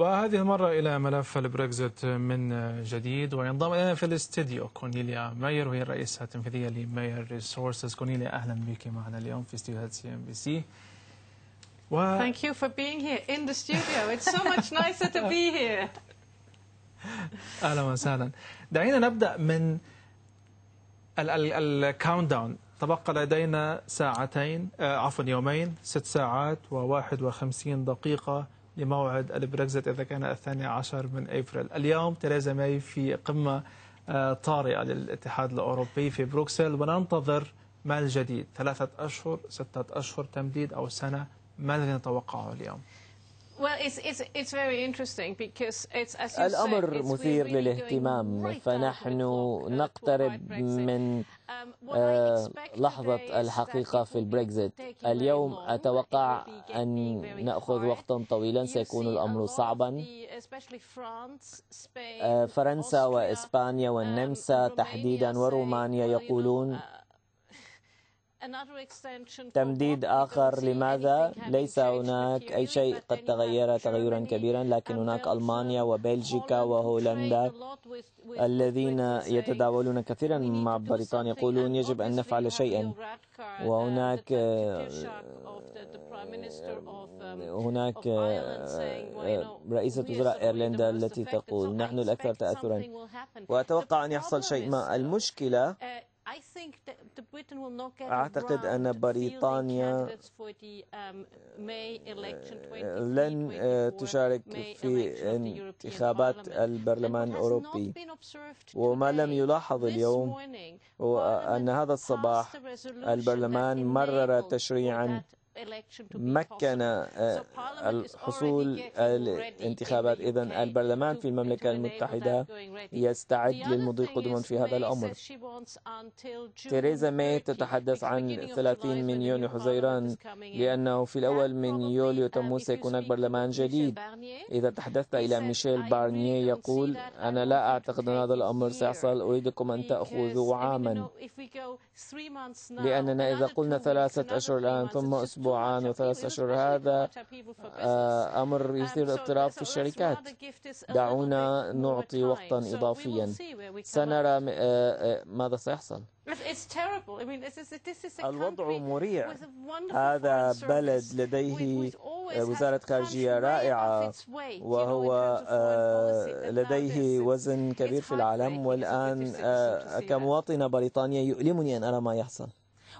وهذه المرة إلى ملف البريكزت من جديد وينضم إلينا في الاستديو كونيليا ماير وهي الرئيسة التنفيذية ل Meyer Resources كونيليا أهلا بك معنا اليوم في استديوهات CNBC و... Thank you for being here in the studio. It's so much nicer to be here. أهلا وسهلا. دعينا نبدأ من ال countdown تبقى لدينا ساعتين عفوا يومين ست ساعات و51 دقيقة لموعد البريكزت إذا كان الثاني عشر من أبريل اليوم تيريزا ماي في قمة طارئة للاتحاد الأوروبي في بروكسل وننتظر ما الجديد ثلاثة أشهر ستة أشهر تمديد أو سنة ما الذي نتوقعه اليوم؟ الأمر مثير للاهتمام. فنحن نقترب من لحظة الحقيقة في البريكزيت. اليوم أتوقع أن نأخذ وقتا طويلا. سيكون الأمر صعبا. فرنسا وإسبانيا والنمسا تحديدا ورومانيا يقولون تمديد آخر لماذا؟ ليس هناك أي شيء قد تغير تغيرا كبيرا لكن هناك ألمانيا وبلجيكا وهولندا الذين يتداولون كثيرا مع بريطانيا. يقولون يجب أن نفعل شيئا. وهناك هناك رئيسة وزراء إيرلندا التي تقول نحن الأكثر تأثرا. وأتوقع أن يحصل شيء. ما المشكلة أعتقد أن بريطانيا لن تشارك في انتخابات البرلمان الأوروبي. وما لم يلاحظ اليوم هو أن هذا الصباح البرلمان مرر تشريعا مكن الحصول الانتخابات. إذا البرلمان في المملكة المتحدة يستعد للمضي قدما في هذا الأمر. تيريزا ماي تتحدث عن 30 من يونيو حزيران لأنه في الأول من يوليو تموز سيكون هناك برلمان جديد. إذا تحدثت إلى ميشيل بارنيه يقول أنا لا أعتقد أن هذا الأمر سيحصل أريدكم أن تأخذوا عاما. لأننا إذا قلنا ثلاثة أشهر الآن ثم أسبوع أسبوعان وثلاث أشهر هذا أمر يثير اضطراب في الشركات. دعونا نعطي وقتا إضافيا. سنرى ماذا سيحصل. الوضع مريع. هذا بلد لديه وزارة خارجية رائعة وهو لديه وزن كبير في العالم والآن كمواطنة بريطانية يؤلمني أن أرى ما يحصل.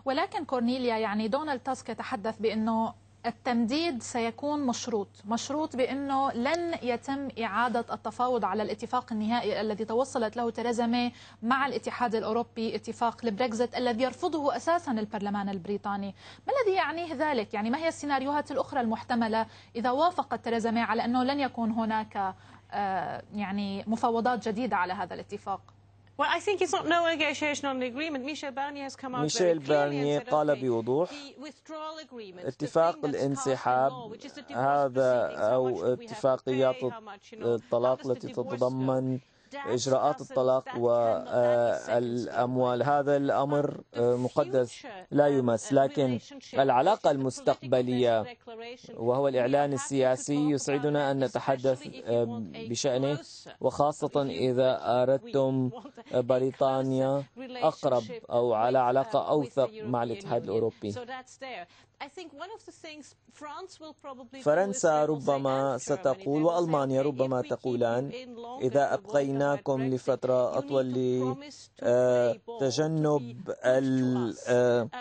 ولكن كورنيليا يعني دونالد تاسك يتحدث بأنه التمديد سيكون مشروط مشروط بأنه لن يتم إعادة التفاوض على الاتفاق النهائي الذي توصلت له تيريزا مع الاتحاد الأوروبي اتفاق البريكزيت الذي يرفضه أساسا البرلمان البريطاني ما الذي يعنيه ذلك؟ يعني ما هي السيناريوهات الأخرى المحتملة إذا وافقت تيريزا على أنه لن يكون هناك يعني مفاوضات جديدة على هذا الاتفاق؟ Well, I think it's not no negotiation on the agreement. Michel Barnier has come out ميشيل بارنيه قال بوضوح. اتفاق الانسحاب هذا أو اتفاقيات الطلاق التي تتضمن إجراءات الطلاق والأموال. هذا الأمر مقدس. لا يمس لكن العلاقة المستقبلية وهو الإعلان السياسي يسعدنا أن نتحدث بشأنه. وخاصة إذا أردتم بريطانيا أقرب أو على علاقة أوثق مع الاتحاد الأوروبي. فرنسا ربما ستقول وألمانيا ربما تقولان إذا أبقيناكم لفترة أطول لتجنب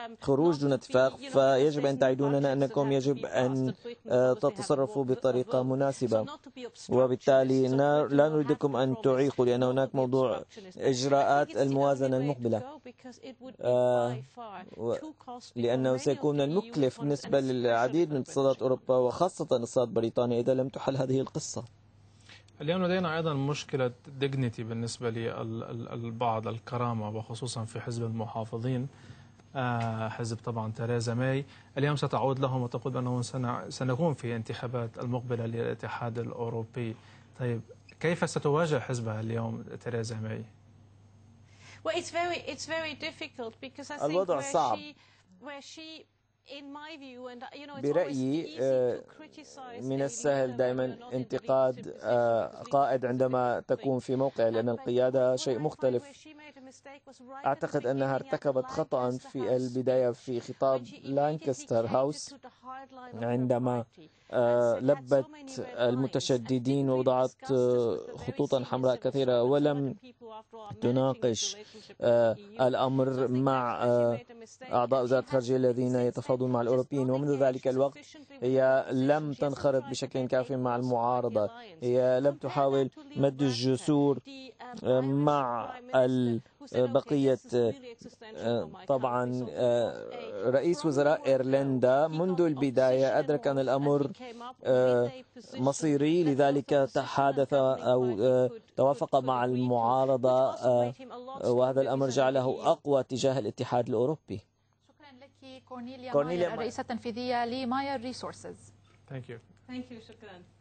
الخروج دون اتفاق فيجب أن تعيدوننا أنكم يجب أن تتصرفوا بطريقة مناسبة. وبالتالي لا نريدكم أن تعيقوا لأن هناك موضوع إجراءات الموازنة المقبلة. لأنه سيكون المكلف بالنسبة للعديد من اقتصادات أوروبا وخاصة اقتصاد بريطانيا. إذا لم تحل هذه القصة. اليوم لدينا أيضا مشكلة ديجنيتي بالنسبة للبعض الكرامة وخصوصا في حزب المحافظين. حزب طبعا تيريزا ماي. اليوم ستعود لهم وتقول بأنه سنكون في انتخابات المقبلة للاتحاد الأوروبي. طيب كيف ستواجه حزبها اليوم تيريزا ماي؟ الوضع صعب. برأيي من السهل دائما انتقاد قائد عندما تكون في موقع لأن القيادة شيء مختلف. أعتقد أنها ارتكبت خطأ في البداية في خطاب لانكستر هاوس عندما آه، لبت المتشددين ووضعت آه، خطوطا حمراء كثيرة. ولم تناقش آه، الأمر مع أعضاء وزارة الخارجية الذين يتفاوضون مع الأوروبيين ومنذ ذلك الوقت هي لم تنخرط بشكل كاف مع المعارضة. هي لم تحاول مد الجسور مع بقية طبعا رئيس وزراء إيرلندا منذ البداية أدرك أن الأمر آه، مصيري لذلك تحادث أو آه، توافق مع المعارضة آه، وهذا الأمر جعله أقوى تجاه الاتحاد الأوروبي. شكرا لك كورنيليا, كورنيليا الرئيسة التنفيذية ل Meyer Resources. Thank you. Thank you, شكرا.